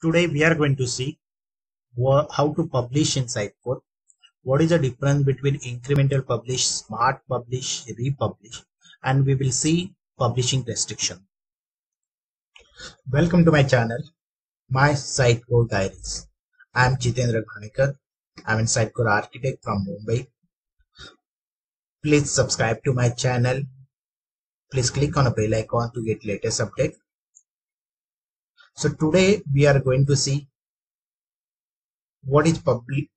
Today we are going to see how to publish in Sitecore. What is the difference between incremental publish, smart publish, republish, and we will see publishing restriction. Welcome to my channel, my Sitecore Diaries. I am Jitendra Ghanekar. I am a Sitecore architect from Mumbai. Please subscribe to my channel. Please click on a bell icon to get latest update. So today we are going to see what is public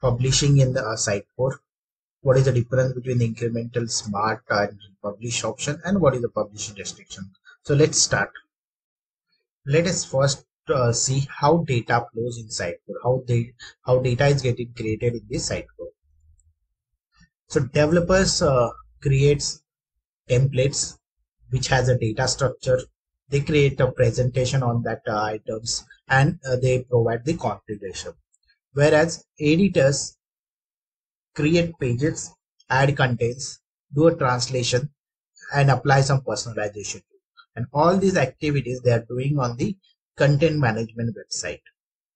publishing in the uh, Sitecore, what is the difference between the incremental, smart, and publish option, and what is the publishing restriction. So let's start. Let us first uh, see how data flows in Sitecore, how they how data is getting created in this Sitecore. So developers uh, creates templates which has a data structure. They create a presentation on that uh, items and uh, they provide the configuration. Whereas editors create pages, add contents, do a translation, and apply some personalization. And all these activities they are doing on the content management website.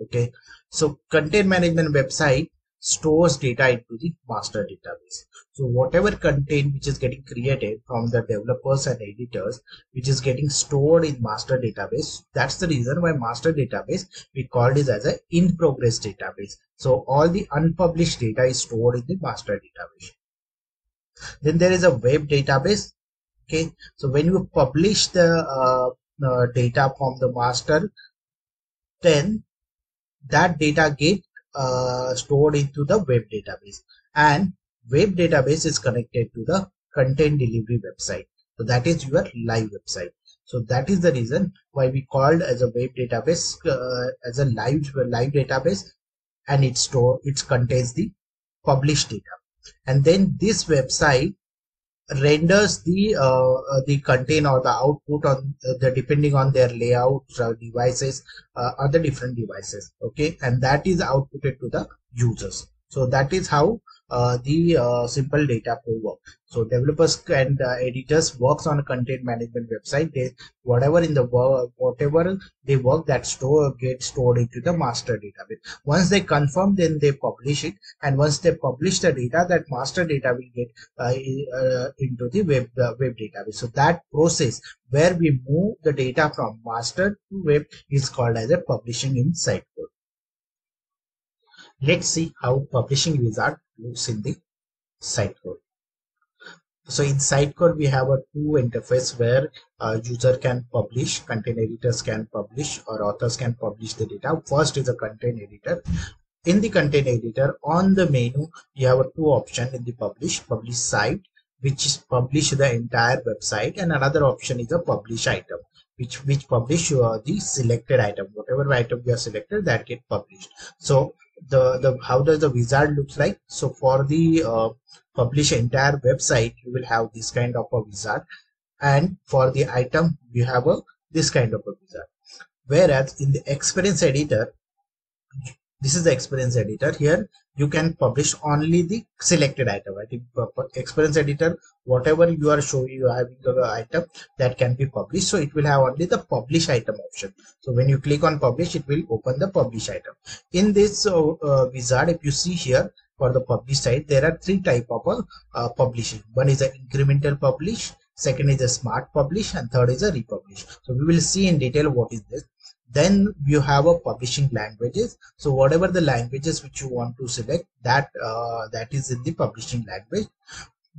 Okay, so content management website stores data into the master database. So whatever content which is getting created from the developers and editors, which is getting stored in master database, that's the reason why master database we called it as a in progress database. So all the unpublished data is stored in the master database. Then there is a web database. Okay, so when you publish the uh, uh, data from the master, then that data get uh, stored into the web database. And web database is connected to the content delivery website. So that is your live website. So that is the reason why we called as a web database uh, as a live live database and it store it contains the published data. And then this website renders the uh, uh, the content or the output on uh, the depending on their layout uh, devices uh, other different devices okay? And that is outputted to the users. So that is how the uh, simple data flow so developers and uh, editors works on a content management website. They whatever in the whatever they work that store gets stored into the master database. Once they confirm then they publish it. And once they publish the data that master data will get uh, uh, into the web uh, web database. So that process where we move the data from master to web is called as a publishing in Sitecore let's see how publishing wizard looks in the Sitecore so in Sitecore we have a two interface where uh, user can publish content editors can publish or authors can publish the data. First is a content editor. In the content editor on the menu you have a two option in the publish publish site which is publish the entire website and another option is a publish item which which publish uh, the selected item. Whatever item you have selected that get published. So the the how does the wizard looks like? So for the uh, publish entire website you will have this kind of a wizard. And for the item you have a this kind of a wizard. Whereas in the experience editor this is the experience editor. Here you can publish only the selected item i think experience editor whatever you are showing you having the item that can be published. So it will have only the publish item option. So when you click on publish it will open the publish item. In this uh, uh, wizard if you see here for the publish side there are three type of uh, publishing. One is the incremental publish second is a smart publish and third is a republish. So we will see in detail what is this then you have a publishing languages. So whatever the languages which you want to select that uh, that is in the publishing language.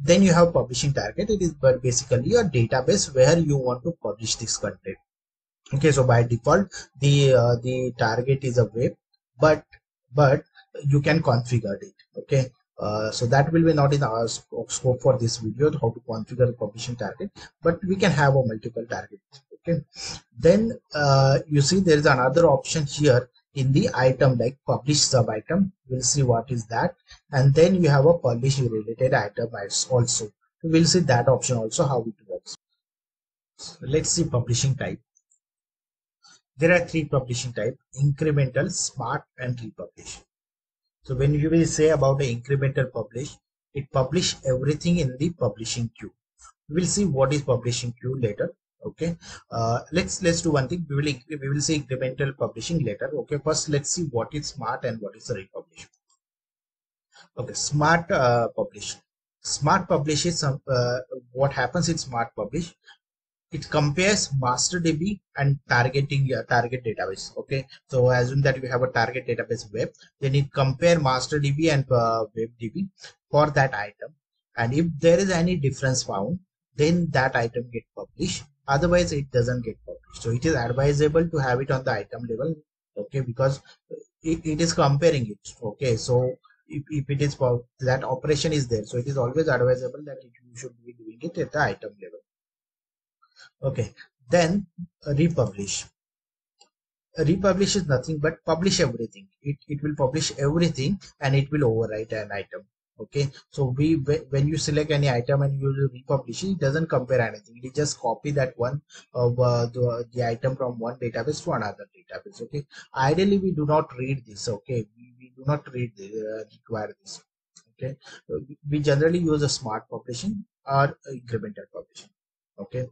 Then you have publishing target. It is basically a database where you want to publish this content. Okay so by default the uh, the target is a web but but you can configure it. Okay uh, so that will be not in our scope for this video how to configure the publishing target but we can have a multiple target okay. Then uh, you see there is another option here in the item like publish sub item. We'll see what is that. And then you have a publish related item also. We'll see that option also how it works. So let's see publishing type. There are three publishing type incremental smart and republish. So when you will say about the incremental publish it publish everything in the publishing queue. We will see what is publishing queue later okay. Uh, let's let's do one thing. We will we will see incremental publishing later okay. First let's see what is smart and what is republish okay. Smart uh, publish. Smart publish is some uh, what happens in smart publish? It compares master db and targeting your target database. Okay. So assume that you have a target database web then it compare master db and uh, web db for that item. And if there is any difference found then that item get published otherwise it doesn't get published. So it is advisable to have it on the item level okay because it, it is comparing it okay. So if, if it is for that operation is there so it is always advisable that it, you should be doing it at the item level. Okay then republish. Republish is nothing but publish everything. It, it will publish everything and it will overwrite an item okay? So we when you select any item and you republish it doesn't compare anything. It just copy that one of uh, the, the item from one database to another database okay? Ideally we do not read this okay? We, we do not read the, uh, require this okay? We generally use a smart publishing or incremental publishing okay?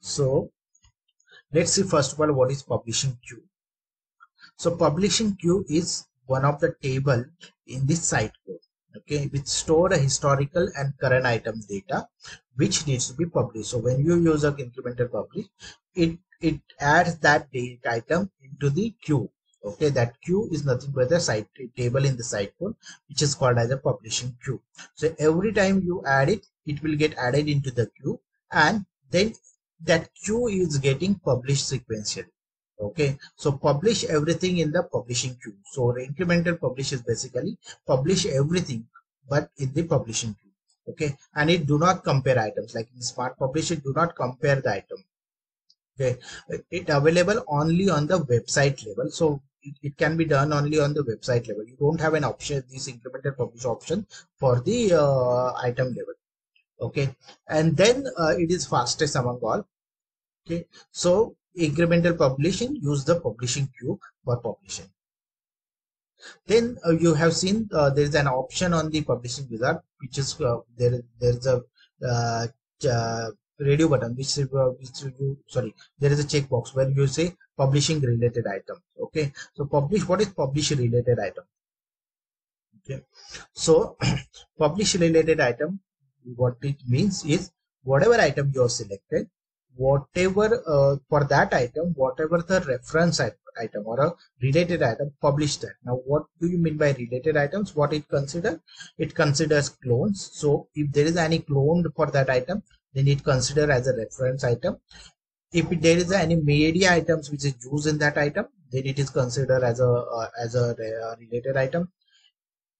So let's see first of all what is publishing queue? So publishing queue is one of the table in this site okay which store a historical and current items data which needs to be published. So when you use a incremental publish it it adds that data item into the queue. Okay that queue is nothing but the site table in the Sitecore which is called as a publishing queue. So every time you add it it will get added into the queue and then that queue is getting published sequentially okay so publish everything in the publishing queue. So the incremental publish is basically publish everything but in the publishing queue. Okay and it do not compare items. Like in smart publish it do not compare the item. Okay it available only on the website level. So it, it can be done only on the website level. You don't have an option this incremental publish option for the uh, item level. Okay and then uh, it is fastest among all. Okay so incremental publishing use the publishing queue for publishing. Then uh, you have seen uh, there is an option on the publishing wizard which is uh, there there is a uh, uh, radio button which, uh, which you sorry there is a checkbox where you say publishing related item okay? So publish what is publish related item? Okay. So publish related item what it means is whatever item you have selected whatever uh, for that item whatever the reference item or a related item publish that now what do you mean by related items? What it consider? It considers clones. So if there is any cloned for that item then it consider as a reference item. If there is any media items which is used in that item then it is considered as a uh, as a uh, related item.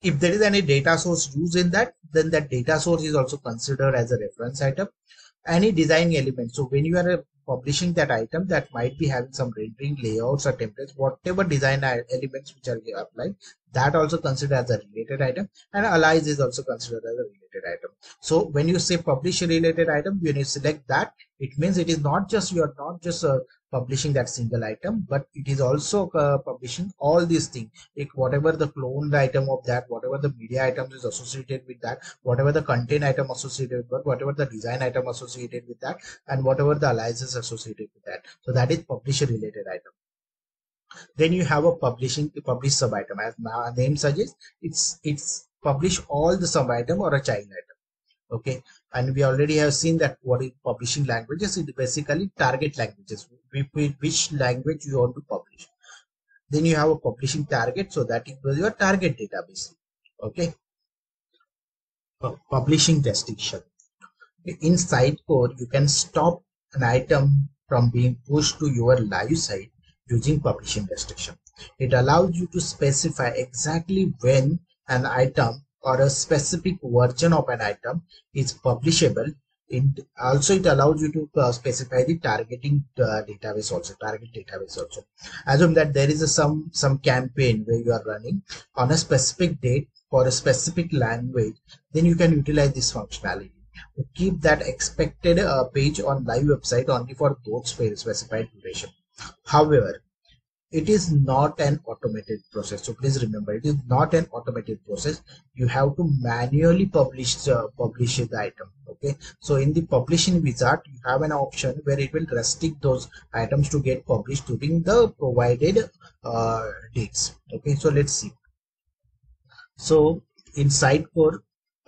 If there is any data source used in that then that data source is also considered as a reference item any design element. So when you are uh, publishing that item that might be having some rendering layouts or templates whatever design elements which are applied that also considered as a related item. And alias is also considered as a related item. So when you say publish a related item when you select that it means it is not just you are not just uh, publishing that single item but it is also uh, publishing all these things. Like whatever the cloned item of that whatever the media items is associated with that whatever the content item associated with whatever the design item associated with that and whatever the aliases associated with that. So that is publisher related item. Then you have a publishing publish sub item. As my name suggests it's it's publish all the sub item or a child item okay? And we already have seen that what is publishing languages it basically target languages. Which language you want to publish. Then you have a publishing target so that is your target database. Okay? Publishing restriction. In code you can stop an item from being pushed to your live site using publishing restriction. It allows you to specify exactly when an item or a specific version of an item is publishable. It also it allows you to uh, specify the targeting uh, database also target database also. Assume that there is a, some some campaign where you are running on a specific date for a specific language then you can utilize this functionality. To keep that expected uh, page on live website only for those specified duration. However it is not an automated process. So please remember it is not an automated process. You have to manually publish uh, publish the item okay? So in the publishing wizard you have an option where it will restrict those items to get published during the provided uh, dates okay? So let's see. So in Sitecore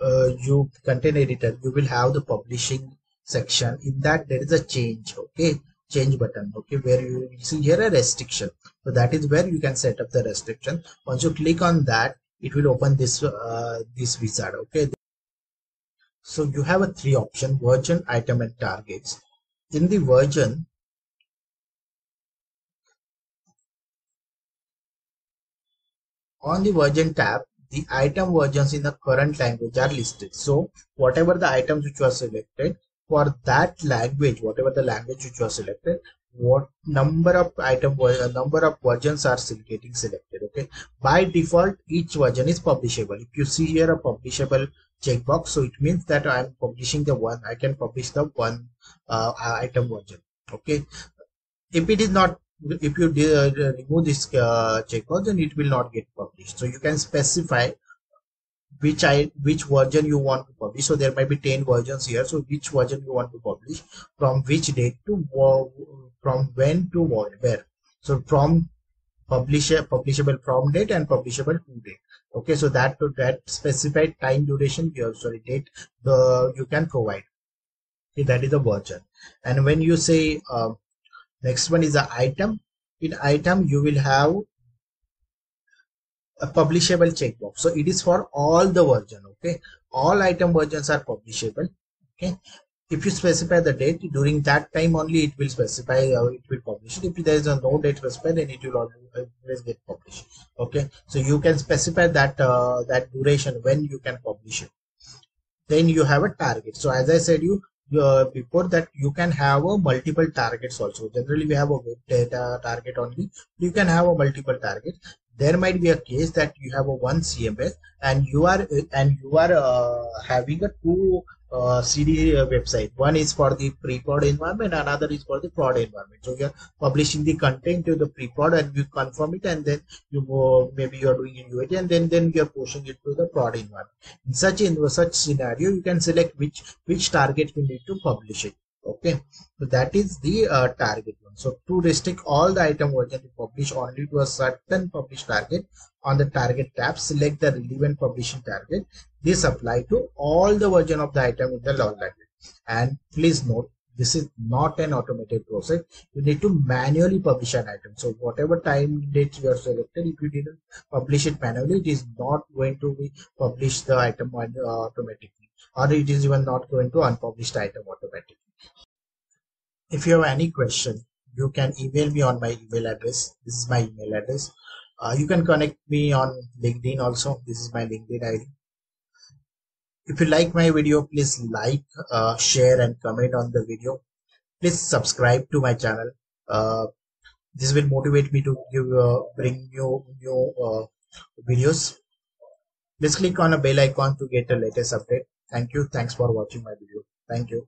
uh, you content editor you will have the publishing section. In that there is a change okay change button okay where you see here a restriction. So that is where you can set up the restriction. Once you click on that it will open this uh, this wizard okay? So you have a three option version item and targets. In the version on the version tab the item versions in the current language are listed. So whatever the items which were selected for that language whatever the language which was selected what number of item uh, number of versions are getting selected okay? By default each version is publishable. If you see here a publishable checkbox so it means that i'm publishing the one i can publish the one uh, item version okay? If it is not if you uh, remove this uh, checkbox then it will not get published. So you can specify which I which version you want to publish. So there might be 10 versions here. So which version you want to publish from which date to from when to where. So from publisher publishable from date and publishable to date. Okay, so that to that specified time duration here sorry date the you can provide. Okay, that is the version. And when you say uh, next one is the item in item you will have a publishable checkbox. So it is for all the version okay? All item versions are publishable okay? If you specify the date during that time only it will specify uh, it will publish it. If there is a no date specified then it will always get published okay? So you can specify that uh, that duration when you can publish it. Then you have a target. So as i said you uh, before that you can have a multiple targets also. Generally we have a web data target only. You can have a multiple target there might be a case that you have a one CMS and you are and you are uh, having a two uh, CD website. One is for the pre-prod environment, another is for the prod environment. So you're publishing the content to the pre-prod and you confirm it, and then you go, maybe you're doing in UAT, and then then you're pushing it to the prod environment. In such in such scenario, you can select which which target you need to publish it okay. So that is the uh, target one. So to restrict all the item version to publish only to a certain publish target on the target tab select the relevant publishing target. This apply to all the version of the item in the law language. And please note this is not an automated process. You need to manually publish an item. So whatever time date you are selected if you didn't publish it manually it is not going to be published the item automatically or it is even not going to unpublish the item automatically if you have any question, you can email me on my email address. This is my email address. Uh, you can connect me on LinkedIn also. This is my LinkedIn ID. If you like my video, please like, uh, share and comment on the video. Please subscribe to my channel. Uh, this will motivate me to give uh, bring you new uh, videos. Please click on a bell icon to get the latest update. Thank you. Thanks for watching my video. Thank you.